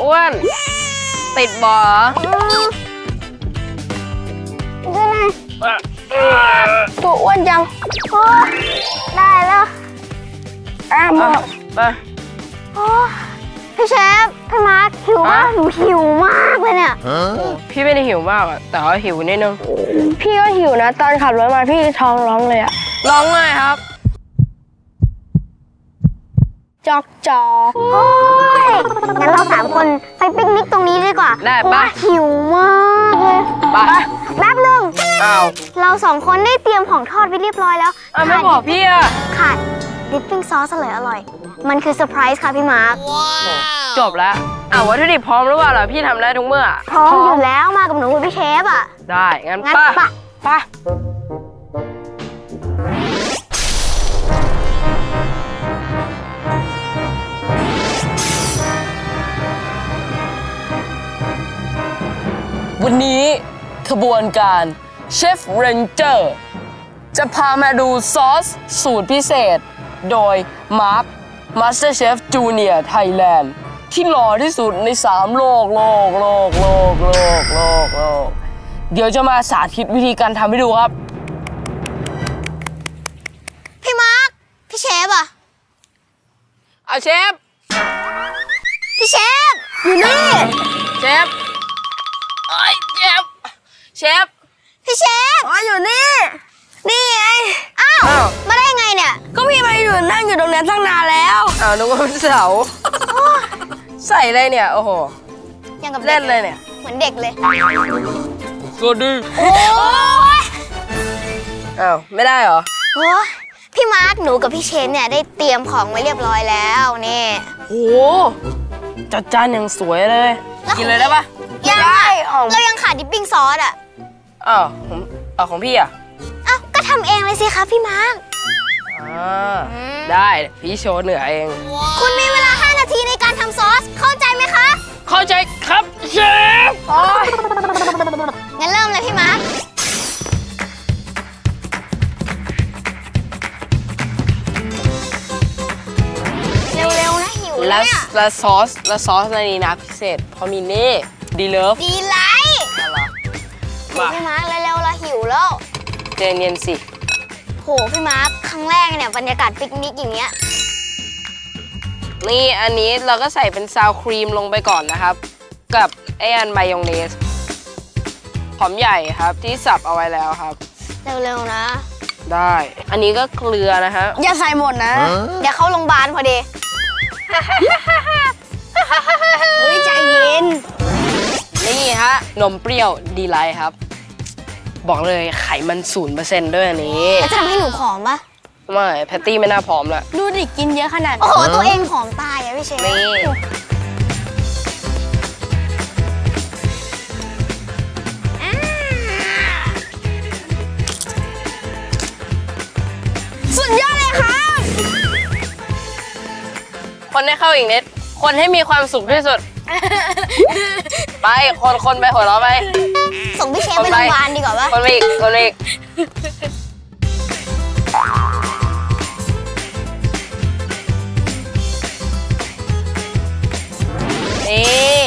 อ้วน ติดบ่อตัวอ้วนจังโอ้ได้แล้วอะหมอะดไปโอ้พี่เชฟพี่มาร์คหิวมากฮะหนูหิวมากเลยเนี่ยพี่ไม่ได้หิวมากอะแต่ว่าหิวนิดนึงพี่ก็หิวนะ ตอนขับรถมาพี่ท้องร้องเลยอะร้องเลยครับ จอกจอกโอ้ยงั้นเราสามคนไปปิกนิกตรงนี้ดีกว่าได้เพราะว่าปะหิวมากเลยไปแป๊บนึงอ้าวเราสองคนได้เตรียมของทอดไว้เรียบร้อยแล้วอะไม่บอกพี่อะขาด dipping sauce อร่อยอร่อยๆมันคือเซอร์ไพรส์ค่ะพี่มาร์คจบแล้วอะวัตถุดิบพร้อมหรือเปล่าล่ะพี่ทำได้ทุกเมื่อ พร้อมอยู่แล้วมากับหนูกับพี่เชฟอะ ได้ งั้นงั้นไป้าไปป้ วันนี้ขบวนการเชฟเรนเจอร์จะพามาดูซอสสูตรพิเศษ โดยมาร์คมาสเตอร์เชฟจูเนียร์ไทยแลนด์ที่หล่อที่สุดใน 3 โลกโลกโลกโลกโลกโลกโลกเดี๋ยวจะมาสาธิตวิธีการทำให้ดูครับ พี่มาร์คพี่เชฟอะเอาเชฟ พี่เชฟ อยู่นี่ เชฟเอ้ยเชฟ เชฟ พี่เชฟอ๋ออยู่นี่ นี่ไง อ้าวอ้าวมาได้ยังไงเนี่ย ก็พี่มาอยู่นั่งอยู่ตรงนี้ตั้งนานแล้ว อ้าวนึกว่าเป็นเสา ใส่อะไรเนี่ย โอ้โห ยังกับด็กเล่นเลยเนี่ย เหมือนเด็กเลยสวัสดีโอ้ยอ้าวไม่ได้เหรอโอ้ยพี่มาร์คหนูกับพี่เชนเนี่ยได้เตรียมของไว้เรียบร้อยแล้วนี่โอ้โห จัดจานอย่างสวยเลย กินเลยได้ปะยังได้เรายังขาดดิปปิ้งซอสอะอ้าวผมเอาของพี่อะอ้าวก็ทำเองเลยสิคะพี่มาร์คอ่าได้พี่โชว์เหนือเอง คุณมีเวลา 5 นาทีในการทำซอสเข้าใจไหมคะ และเนี่ยและซอสและซอสในนี้นะพิเศษเพราะมีเน่ดีเลิฟดีไลท์อะไรโหมาพี่มาร์คเร็วๆเราหิวแล้วใจเย็นสิโหพี่มาร์คครั้งแรกเนี่ยบรรยากาศปิกนิกอย่างเงี้ยนี่อันนี้เราก็ใส่เป็น sour cream ลงไปก่อนนะครับ กับไออันมายองเนสหอมใหญ่ครับที่สับเอาไว้แล้วครับ เร็วๆนะ ได้ อันนี้ก็เกลือนะฮะอย่าใส่หมดนะ เดี๋ยวเข้าโรงพยาบาลพอดี เฮ้ยใจเย็น นี่ฮะ นมเปรี้ยวดีไลท์ครับ บอกเลยไขมันศูนย์เปอร์เซ็นต์ด้วยอันนี้แล้วจะทำให้หนูผอมปะไม่แพตตี้ไม่น่าพร้อมละดูดิกินเยอะขนาดโอ้โหตัวเองผอมตายอะพี่เชฟนี่อ่าสุดยอดเลยครับ คนให้เข้าอีกนิด คนให้มีความสุขที่สุด ไป คนคนไปหัวเราะไป ส่งพี่เชฟไปโรงพยาบาลดีกว่าปะคนไปอีกคนไปอีกนี่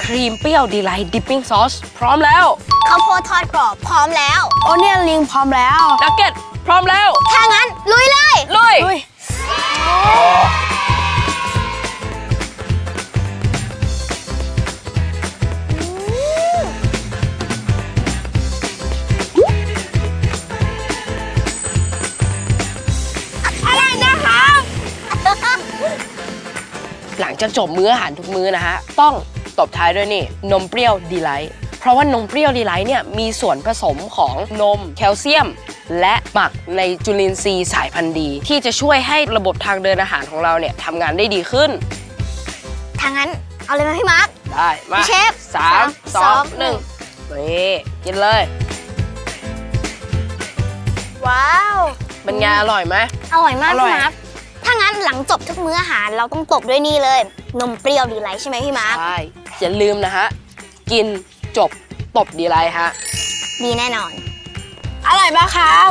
ครีมเปรี้ยวดีไลท์ dipping sauce พร้อมแล้วข้าวโพดทอดกรอบพร้อมแล้ว onion ring พร้อมแล้วนักเก็ตพร้อมแล้ว ถ้างั้น ลุยเลย ลุย หลังจากจบมื้ออาหารทุกมื้อนะฮะต้องตบท้ายด้วยนี่นมเปรี้ยวดีไลท์เพราะว่านมเปรี้ยวดีไลท์เนี่ยมีส่วนผสมของนมแคลเซียม และหมักในจุลินทรีย์สายพันธุ์ดี ที่จะช่วยให้ระบบทางเดินอาหารของเราเนี่ยทำงานได้ดีขึ้นถ้างั้นเอาเลยไหมพี่มาร์ค ได้มาเชฟสามสสอองงหนึ่งนี่กินเลย ว้าว เป็นไงอร่อยไหม อร่อยมากอร่อย พี่มาร์ค ถ้างั้นหลังจบทุกมื้ออาหารเราต้องตบด้วยนี่เลย นมเปรี้ยวดีไลท์ใช่ไหมพี่มาร์คใช่อย่าลืมนะฮะ กินจบตบดีไลท์ฮะ ดีแน่นอน อร่อยมากครับ